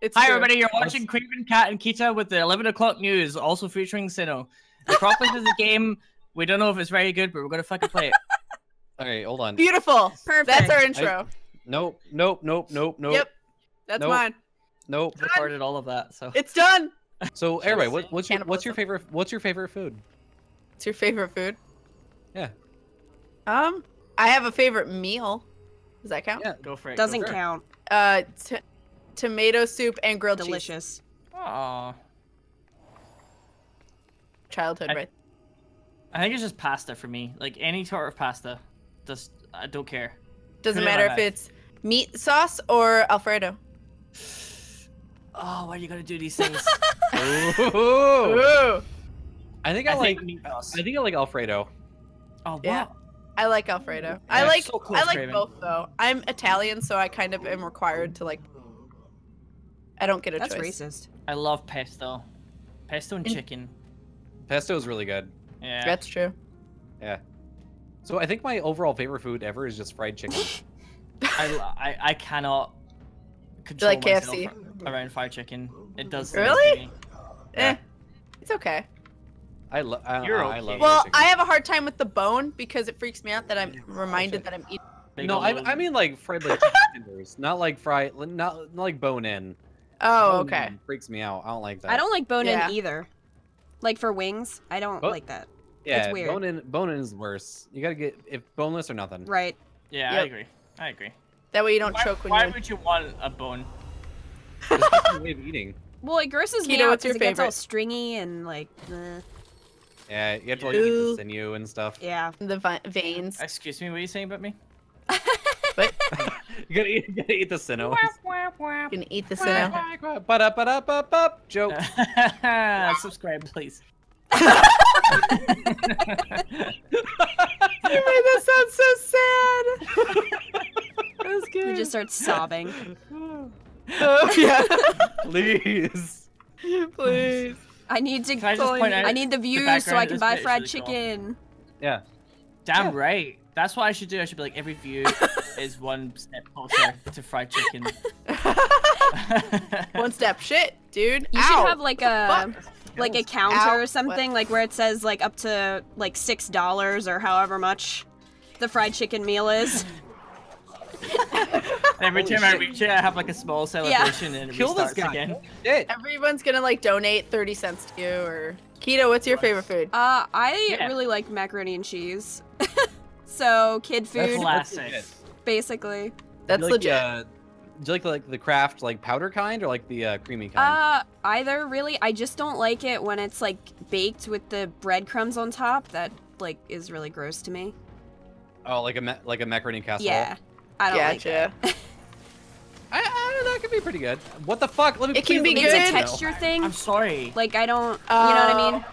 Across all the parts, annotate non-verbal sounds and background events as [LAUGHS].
It's Hi, true. everybody. You're watching Kravin Kat and Kita with the 11 o'clock news, also featuring Sinow. Acropolis is a game. We don't know if it's very good, but we're gonna fucking play it. [LAUGHS] All right, hold on. Beautiful. Perfect. That's our intro. Nope, nope, nope, nope, nope, Yep. That's Nope. mine. nope. Recorded all of that, so. It's done. So, anyway, what, what's your what's your favorite what's your favorite food? What's your favorite food? Yeah. Um, I have a favorite meal. Does that count? Yeah. Go for it. Doesn't for it. count. Uh, t- tomato soup and grilled cheese. Delicious. Aw. Childhood, I- right? I think it's just pasta for me. Like any sort of pasta. Just I don't care. Doesn't Put it in matter if mouth. it's meat sauce or Alfredo. Oh, why are you gonna do these things? [LAUGHS] Ooh. Ooh. I think I, I like think meat sauce. I think I like Alfredo. Oh, what? Yeah. I like Alfredo. I like so close, I like Kravin. both though. I'm Italian, so I kind of am required to like. I don't get a That's choice. racist. I love pesto. Pesto and And- chicken. Pesto is really good. Yeah. That's true. Yeah. So I think my overall favorite food ever is just fried chicken. [LAUGHS] I, I I cannot control like myself KFC? around fried chicken. It does. Really? things Eh, it's okay. I love I, You're I okay. love Well, fried I have a hard time with the bone because it freaks me out that I'm reminded that I'm eating. to me. Big No, I, I mean like fried like [LAUGHS] chicken tenders, not like fried, not, not like bone in. Oh, Bone okay. in freaks me out. I don't like that. I don't like bone Yeah. in either. Like for wings, I don't Oh. like that. Yeah, weird. bone in bone in is worse. You gotta get if boneless or nothing. Right. Yeah, I agree. I agree. That way you don't Why, choke when why you're. would you want a bone? It's a way of eating. [LAUGHS] Well, it grosses me Keto, out because it gets all stringy and like, eh. Yeah, you have to like eat the sinew and stuff. yeah. The veins. Excuse me, what are you saying about me? [LAUGHS] You gotta eat, you gotta eat the sinew. You can eat the cinema. Ba-da-ba-da-ba-ba. Joke. [LAUGHS] Subscribe, please. [LAUGHS] You made that sound so sad. [LAUGHS] that was good. You just start sobbing. Oh yeah. Please. Please. I need to. Can I just point out I need the views so I can buy fried really cool. chicken. Yeah. Damn Yeah. right. That's what I should do. I should be like every view is one step closer [LAUGHS] to fried chicken. [LAUGHS] One step shit, dude. You Ow. should have like a like a Ow, counter or what? something like where it says like up to like six dollars or however much the fried chicken meal is. [LAUGHS] every Holy time I reach it, I have like a small celebration and it Kill this guy. again. Shit. Everyone's gonna like donate thirty cents to you or Keto. What's your favorite food? Uh, I Yeah. really like macaroni and cheese. so kid food. That's food, classic. Legit. basically. That's like legit. Uh, do you like like the craft like powder kind or like the uh, creamy kind? Uh, either really. I just don't like it when it's like baked with the breadcrumbs on top. That like is really gross to me. oh, like a like a macaroni casserole. Yeah, I don't like it. gotcha. [LAUGHS] I, I don't know. That could be pretty good. What the fuck? Let me. It can be let me It's a good. know. texture thing. I'm sorry. Like I don't, you know what I Uh, mean?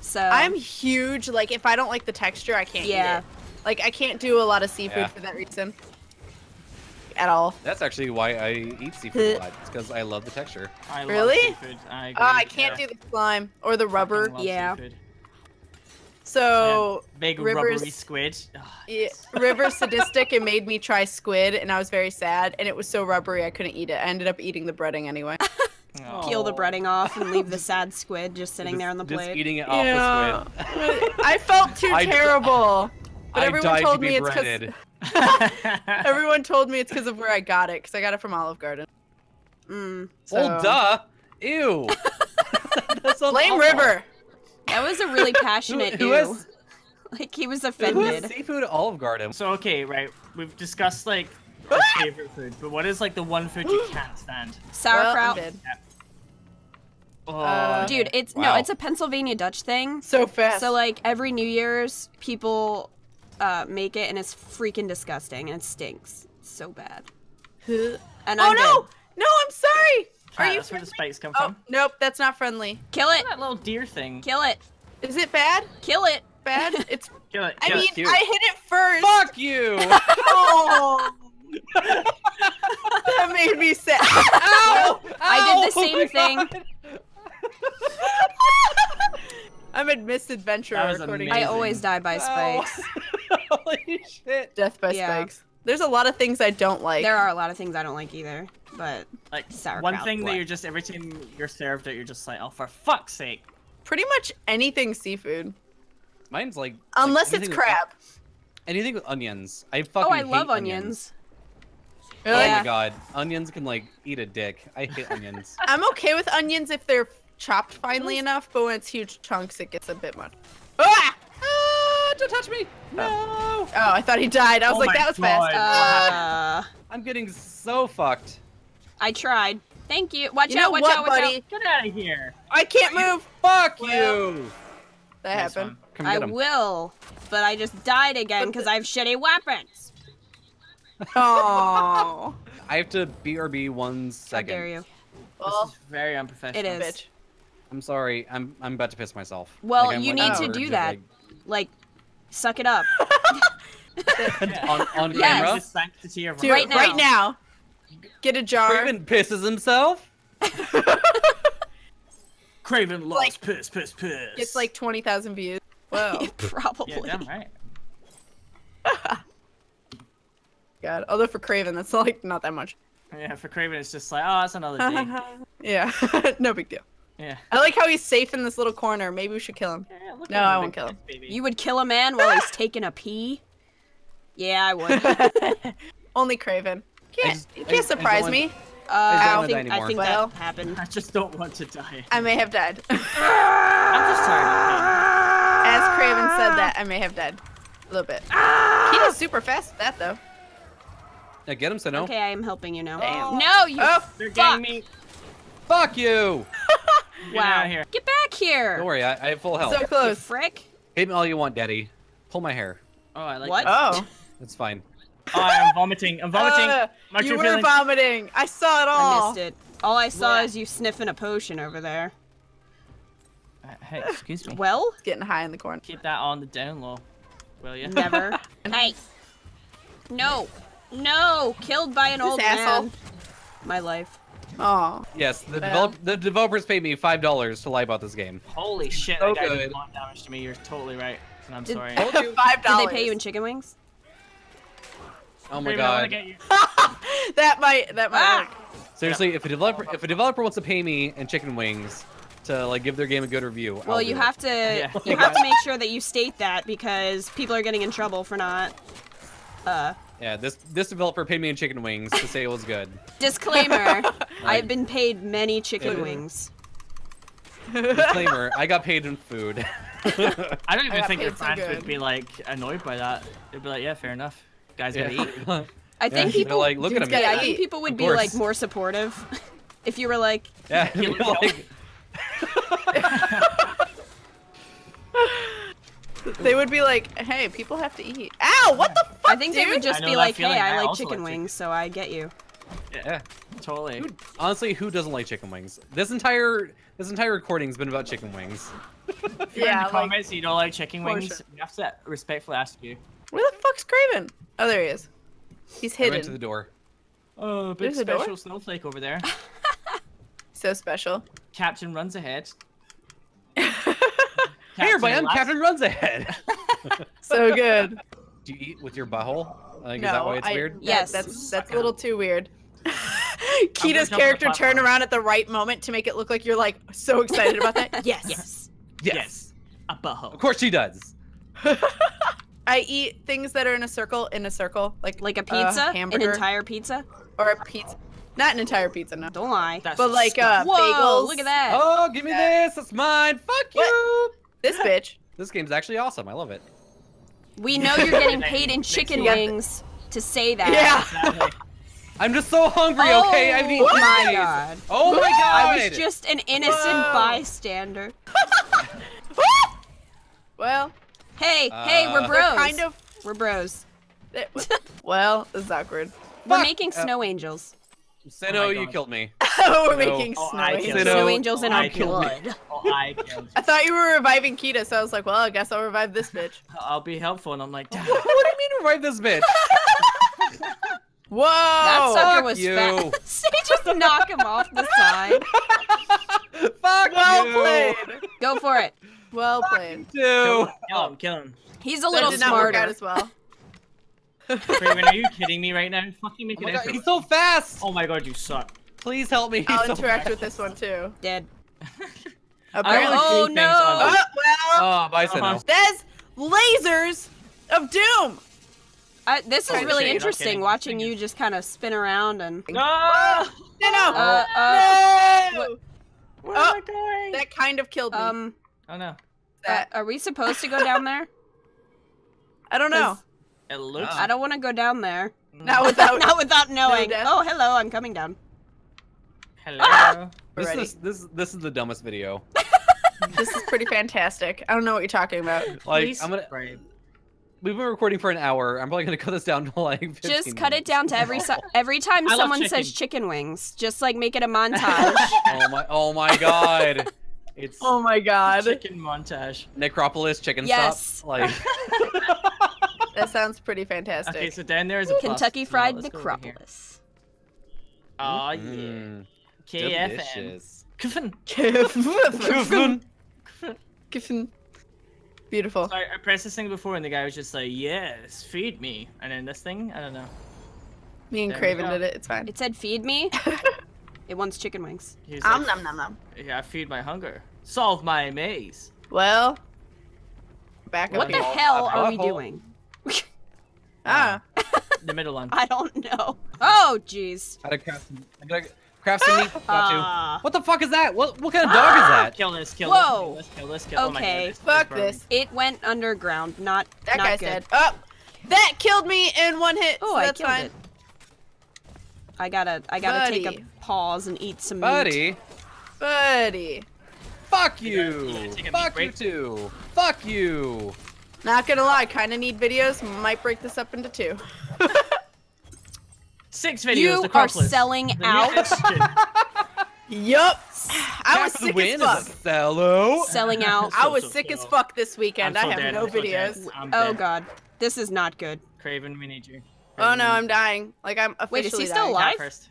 So I'm huge. Like if I don't like the texture, I can't Yeah. Eat it. Like I can't do a lot of seafood Yeah. for that reason. At all. That's actually why I eat seafood a lot. It's because I love the texture. I love Really? seafood. I, Oh, I can't yeah. do the slime or the rubber. Yeah. seafood. So Big Rivers- rubbery squid. Ah, yeah, [LAUGHS] River sadistic and made me try squid, and I was very sad. And it was so rubbery, I couldn't eat it. I ended up eating the breading anyway. [LAUGHS] peel the Oh. breading off and leave the sad squid just sitting Just- there on the plate. just plate. eating it off Yeah. the squid. I felt too [LAUGHS] I- terrible. But I everyone told to be me it's 'cause- breaded. [LAUGHS] Everyone told me it's because of where I got it, because I got it from Olive Garden. Mm. Well, duh. Ew. [LAUGHS] That sounds Blame awful. River. That was a really [LAUGHS] passionate who ew. has, Like he was who has offended. seafood at Olive Garden? so okay, right. We've discussed like our favorite food, but what is like the one food you [GASPS] can't stand? Well, I'm Sauerkraut. dead. Oh, Uh, Dude, it's no, it's a Pennsylvania Dutch thing. So fast. So like every New Year's, people uh, make it, and it's freaking disgusting, and it stinks It's so bad. oh And I'm no! dead. No, I'm sorry. Are yeah, you? that's where the spikes come Oh from. nope, that's not friendly. Kill it! That little deer thing. Kill it! Is it bad? Kill it! Bad? [LAUGHS] It's. Kill it. I kill it. mean, cute. I hit it first. Fuck you! Oh, [LAUGHS] that made me sad. Ow! I did the same Oh my thing. [LAUGHS] God. I'm a misadventure That was recording. I always die by Ow. spikes. [LAUGHS] Holy shit. Death by Yeah. spikes. There's a lot of things I don't like. There are a lot of things I don't like either. but Like Sauerkraut, one thing what? that you're just every time you're served it, you're just like, oh for fuck's sake. Pretty much anything seafood, Mine's like like unless it's anything with- crab. anything with onions. I fucking oh, I hate love onions. Oh Yeah. my god, onions can like eat a dick. I hate onions. [LAUGHS] I'm okay with onions if they're chopped finely enough, but when it's huge chunks, it gets a bit much. Ah! ah, don't touch me! No, Oh, I thought he died. I was Oh like, that was God. fast. Uh, I'm getting so fucked. I tried. Thank you. Watch You out! Watch what, out! Watch buddy? out! Get out of here. I can't move. Fuck Well- you! That Nice happened. Come I get will, but I just died again because I have shitty weapons. Oh, [LAUGHS] I have to BRB one second. How dare you? well, this is very unprofessional. It is. bitch. I'm sorry. I'm I'm about to piss myself. Well, I'm, you like, need on to do verge of, that. Like, suck it up. [LAUGHS] on on Yes. camera. The sanctity of Dude, Right right now. now. Get a jar. Kravin pisses himself. [LAUGHS] Kravin loves Like- piss, piss, piss. It's like 20,000 views. Whoa. [LAUGHS] Probably. yeah, damn right. God. Although for Kravin, that's like not that much. Yeah, for Kravin, it's just like, oh, that's another day. yeah. no big deal. Yeah. I like how he's safe in this little corner. Maybe we should kill him. yeah No, I won't kill him. Baby. You would kill a man while he's [LAUGHS] taking a pee? Yeah, I would. [LAUGHS] Only Kravin. Can't, just- you I- I can't don't surprise want- me. Uh, don't I think, I anymore. think Well- that happened. I just don't want to die. I may have died. [LAUGHS] I'm just tired As Kravin said that, I may have died. A little bit. He is super fast at that, though. Yeah, get him, Sinow. Okay, I am helping you now. Damn. No, you Oh, of. They're fuck. getting me. Fuck you! Get Wow. out here. Get back here. Don't worry, I, I have full health. So You close. frick. Hate me all you want, Daddy. Pull my hair. Oh, I like What? that. Oh. [LAUGHS] It's fine. Oh, I'm vomiting. I'm vomiting. Uh, My you were feelings. vomiting. I saw it all. I all. missed it. All I saw Blech. is you sniffing a potion over there. Uh, Hey, excuse me. Well, It's getting high in the corner. Keep that on the down low, will you? never. [LAUGHS] hey. No. No. Killed by an This old asshole. man. My life. Oh. Yes, the Well. develop the developers paid me five dollars to lie about this game. Holy shit, So that guy good. did a lot of damage to me. You're totally right. And I'm Did- sorry. Told you. [LAUGHS] Five Did they pay you in chicken wings? Oh my Kravin, I wanna god. [LAUGHS] that might. That might Ah! work. Seriously, if a developer if a developer wants to pay me in chicken wings to like give their game a good review, Well, I'll you do have to Yeah. you [LAUGHS] have to make sure that you state that because people are getting in trouble for not uh it. Yeah, this this developer paid me in chicken wings to say it was good. [LAUGHS] disclaimer. [LAUGHS] I've been paid many chicken Yeah. wings. Disclaimer: I got paid in food. [LAUGHS] I don't even got think your paid so fans would be like annoyed by that. They'd be like, yeah, fair enough. Guys gotta eat. I think they're people like, look at dude's him. gotta yeah, I think people would be like more supportive if you were like, Yeah, Yeah, like, They would be like, "Hey, people have to eat." Ow! What the fuck, I think they would just be like, feeling. "Hey, I I like chicken like chicken. wings, so I get you." yeah. Totally. Dude, honestly, who doesn't like chicken wings? This entire this entire recording's been about chicken wings. If you're in Yeah, the like- comments you don't like chicken wings, sure. we have to respectfully ask you. Where the fuck's Kravin? Oh, there he is. He's I went hidden. to the door. Oh, big There's a door? special snowflake over there. [LAUGHS] So special. Captain runs ahead. [LAUGHS] Hey, everybody, I'm last- Captain Runs Ahead. [LAUGHS] So good. Do you eat with your butthole? Like, no, is that why it's I, weird? Yes. that's that's a little too weird. [LAUGHS] Kita's jump on the character turn around at the right moment to make it look like you're like so excited about that. [LAUGHS] Yes. Yes. Yes. Yes. A butthole. Of course she does. I eat things that are in a circle in a circle, like Like a a pizza, an entire pizza. or a pizza. Not an entire pizza, no. Don't lie. That's But like uh, disgusting. Whoa! bagels. Look at that. Oh, give me this. That's mine. Fuck What? You. This [LAUGHS] bitch. This game's actually awesome. I love it. We know you're [LAUGHS] getting paid in chicken you get the- wings to say that. Yeah. Exactly. I'm just so hungry. okay, I've eaten Oh two my days. god. Oh my god. I was just an innocent Whoa. bystander. [LAUGHS] Well, Hey, hey, we're Uh, bros. they're kind of. We're bros. well, this is awkward. We're Fuck. making Uh, snow angels. Sinow, Oh you killed me. We're No. making Oh, snow I angels. Sinow, Snow angels in oh, our I blood. I killed. I thought you were reviving Kita, so I was like, well, I guess I'll revive this bitch. I'll be helpful, and I'm like, [LAUGHS] what, what do you mean revive this bitch? [LAUGHS] Whoa! That sucker was you. fast. [LAUGHS] they just knock him off the side. Fuck well you. played. Go for it. Well played. Dude. kill him, kill him. He's a That little did not work out as well. Kravin, are you kidding me right now? Fucking make Oh an god, he's so fast! Oh my god, you suck. Please help me. I'll so interact fast. with this one too. Dead. I Apparently. only Oh, do things no. on- Oh, well, Oh, Bison. Uh-huh. there's lasers of doom. I, this is Oh, really shit, interesting watching you just kind of spin around and. No! No, no, Uh, uh, no. Where Oh, am I going? That kind of killed me. um, Oh no. uh, are we supposed to go down there? [LAUGHS] I don't know. It looks. I don't want to go down there. Not without. [LAUGHS] Not without knowing. death. oh, hello, I'm coming down. Hello. [LAUGHS] This is this this is the dumbest video. [LAUGHS] this is pretty fantastic. I don't know what you're talking about. Like Please I'm gonna. subscribe. We've been recording for an hour. I'm probably gonna cut this down to like. 15 Just cut it down to every si- [LAUGHS] every time I someone chicken. says chicken wings. Just like make it a montage. oh my! Oh my God! It's Oh my god. Chicken montage. Necropolis chicken Yes. stop. Like That sounds pretty fantastic. Okay, so down there is a. Kentucky Now Fried let's go. Necropolis. Oh yeah. mm, KFN. delicious. [LAUGHS] Kiffin. Kiffin. Beautiful. So I, I pressed this thing before and the guy was just like, yes, feed me. And then this thing, I don't know. Me and There Kravin did it. It's fine. It said feed me. [LAUGHS] it wants chicken wings. He was Um, like, nom nom nom. yeah, feed my hunger. Solve my maze. Well, back What up the here. hell are we Uh-oh. doing? Ah, The middle one. [LAUGHS] I don't know. Oh, jeez. I Gotta craft some, I gotta craft some meat. Got to. Ah. What the fuck is that? What what kind of dog is [GASPS] that? Kill this, kill Whoa. this, kill this, kill this, kill Okay. Oh fuck this. It went underground. Not That not guy's good. dead. Oh, that killed me in one hit. Oh, so I killed fine. it. I gotta I gotta take Buddy. a pause and eat some meat. Buddy. Buddy. Fuck you. Yeah, take a Fuck you break. too. Fuck you. Not gonna lie, kind of need videos. Might break this up into two. [LAUGHS] Six videos. You the are selling out. engine. [LAUGHS] yup. I was Captain sick Win as fuck. a fellow. Selling out. [LAUGHS] I was so, sick as fuck this weekend. I'm I have dead, no I'm videos. I'm Oh god. This is not good. Kravin, we need you. Oh no, I'm dying. Like I'm officially Wait, is he still dying. alive? Kat first.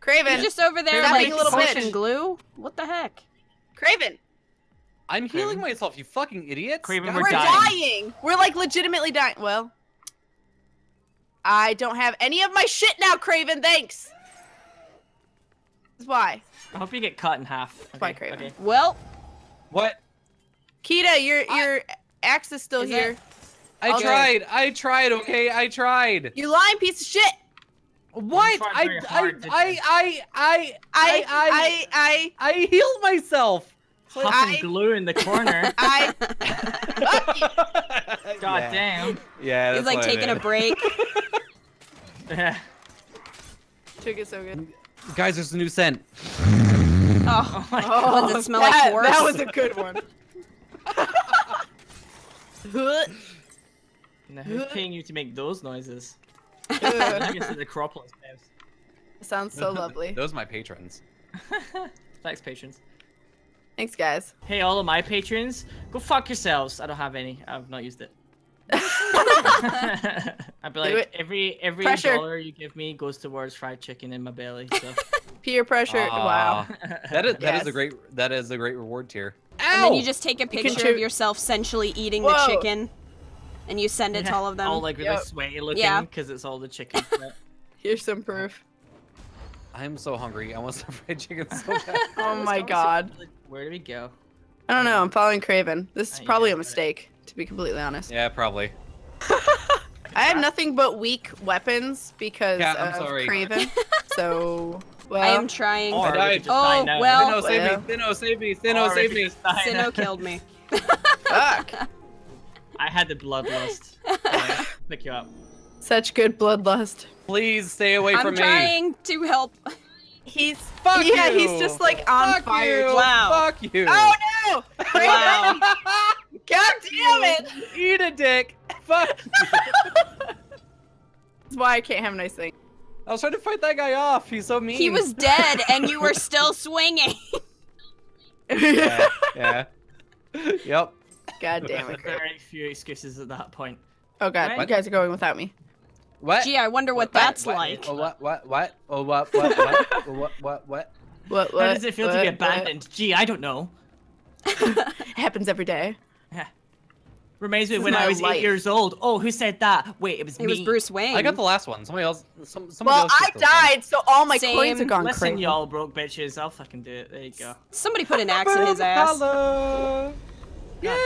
Kravin. You're just over there Stop like being a little pushing glue? What the heck? Kravin. I'm healing myself, you fucking idiots. Kravin, We're We're dying. dying. We're like legitimately dying. Well, I don't have any of my shit now, Kravin. Thanks. That's why. I hope you get cut in half. Bye, Okay, Kravin. okay. Well, What? Kita, your your axe is still Is here. it? I Okay. tried. I tried. Okay, I tried. You lying piece of shit. What? tried I I, hard, didn't I you? I I I I I I healed myself. Huffing I- glue in the corner. [LAUGHS] I I. [LAUGHS] God yeah. damn. Yeah, he's like what I taking a break. [LAUGHS] Yeah. Took it so good. Guys, there's a new scent. Oh, Oh my Oh, Does it smell like that, horse? That was a good one. Now, who's paying you to make those noises? Ugh. I guess it's Acropolis. Sounds so lovely. Those are my patrons. Thanks, patrons. Thanks, guys. Hey, all of my patrons, go fuck yourselves. I don't have any. I've not used it. [LAUGHS] I'd be like, it. every every Pressure. dollar you give me goes towards fried chicken in my belly. So. [LAUGHS] Peer pressure. wow. That is that is Yes. a great that is a great reward tier. and then you just take a picture contrib- of yourself sensually eating Whoa. the chicken, and you send it to [LAUGHS] all of them. All like really Yep. sweaty looking Yeah. because it's all the chicken. fat. Here's some proof. I'm so hungry. I want some [LAUGHS] fried chicken so [LAUGHS] bad. Oh my god. Where do we go? I don't know. I'm following Kravin. This is Uh, probably yeah, a got it. mistake, to be completely honest. yeah, probably. [LAUGHS] I have nothing but weak weapons because Yeah, I'm of sorry. Kravin. so, well, I am trying. Or I we died. Oh, now. well- Sinow, save well. me! Sinow, save me! Or Sinow, we save me! just. Sinow killed me. fuck. I had the bloodlust. Yeah, Pick you up. Such good bloodlust. Please stay away I'm from me. I'm trying to help. He's [LAUGHS] Fuck yeah, you! he's just like on Fuck fire. You. Wow. Fuck you! Oh no! Wow. [LAUGHS] God damn it! Eat a dick! Fuck! [LAUGHS] That's why I can't have nice things. I was trying to fight that guy off. He's so mean. He was dead, and you were still swinging. Yeah. yeah. yep. God damn it, Very few excuses at that point. Oh god, What? you guys are going without me. What? Gee, I wonder what What? that's What? like. Oh, what? What? What? Oh, what? What? What? What? What? What? What? What? [LAUGHS] How does it feel to be what- abandoned? Gee, I don't know. [LAUGHS] what? Happens every day. Yeah. Reminds me This is when I was life. eight years old. Oh, who said that? Wait, it was It me. was Bruce Wayne. I got the last one. Somebody else. Some, somebody Well, else I took one. died, so all my coins are gone Listen, crazy. y'all broke bitches. I'll fucking do it. There you go. Somebody put an axe in his ass. Holla. Yeah.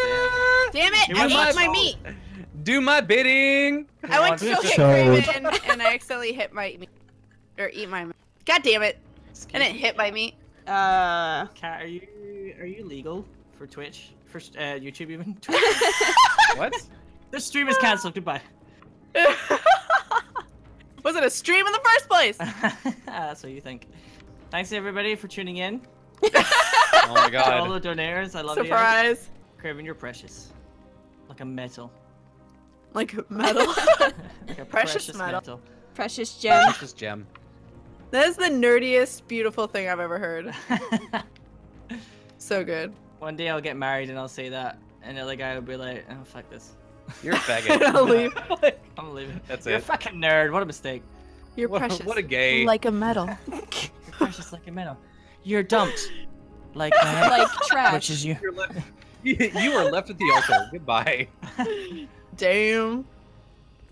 Damn it! It I ate my my meat. Do my bidding. I went to go Come get Kravin, and I accidentally hit my meat. Or eat my meat. God damn it! I didn't hit my meat. Uh, Kat, are you are you legal for Twitch? For uh, YouTube even? [LAUGHS] Twitch? What? the stream is cancelled. Goodbye. [LAUGHS] Was it a stream in the first place? [LAUGHS] That's what you think. Thanks everybody for tuning in. Oh my god. all god. the donators, I love you. Surprise! Kravin, you're precious. Like a metal. Like metal. [LAUGHS] Like a Precious metal. precious [LAUGHS] gem. Precious gem. that is the nerdiest, beautiful thing I've ever heard. [LAUGHS] So good. One day I'll get married and I'll say that, and the other guy will be like, "Oh fuck this, You're a I'll faggot. leave. I'm leaving." That's it. You're a fucking nerd. What a mistake. You're What, precious. what a gay. Like a metal. You're precious like a metal. You're dumped. Like my like which is you. You're left- you were left at the altar. Goodbye. Damn.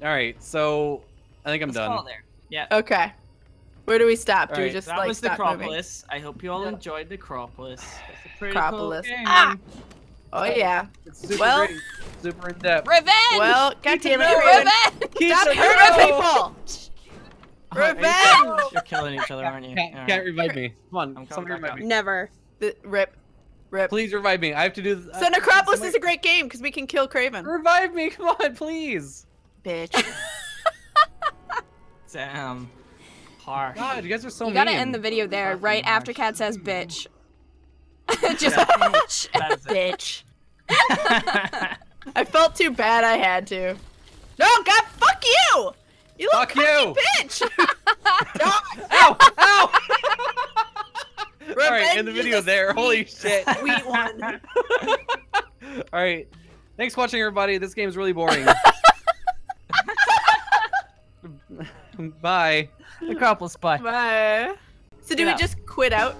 All right, so I think I'm Let's done. there. Yeah. Okay. Where do we stop? do we Alright, just that like was stop moving? Necropolis. I hope you all enjoyed the It's a pretty cool. Ah! Oh yeah. It's super Well- great, super in depth. Revenge! Well, god damn it, no, Kravin. Revenge! Stop hurting people! Are you- Revenge! You're killing each other, aren't you? Can't, Alright. can't revive me. Come on, I'm somebody revive me. Never. The- rip. Rip. Please revive me. I have to do. This. So Necropolis is a great game because we can kill Kravin. Revive me, come on, please. Bitch. [LAUGHS] Damn. Harsh. God, you guys are so mean. you gotta end the video there, Fucking right after. Kat says bitch. [LAUGHS] [LAUGHS] Just bitch. That is it. Bitch. I felt too bad I had to. No, God, fuck you! You little Fuck you! bitch! Ow! Ow! All right, Revenge end the video a there. Holy shit! [LAUGHS] Sweet one. [LAUGHS] All right, thanks for watching, everybody. This game's really boring. [LAUGHS] Bye. Necropolis, bye. Bye. So do Get we out. just quit out?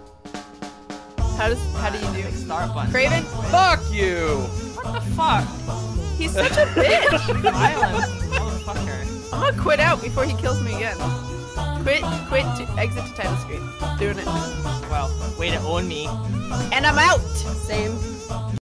How does how do you do? Start button. Kravin? Fuck you. What the fuck? He's such a bitch. Violent motherfucker. I'm gonna quit out before he kills me again. Quit, quit, to exit to title screen. Doing it. Well, way to own me. And I'm out. Same.